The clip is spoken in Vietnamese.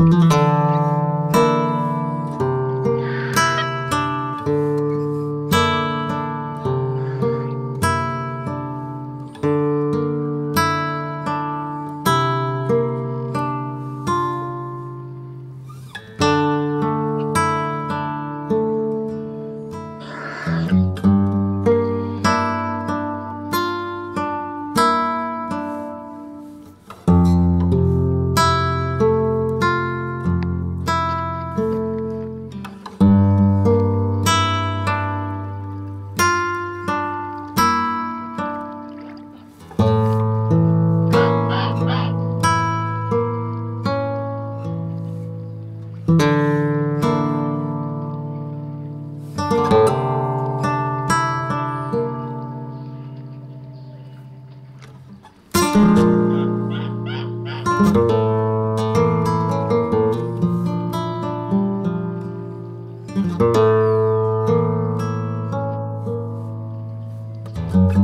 Música Bye. Bye.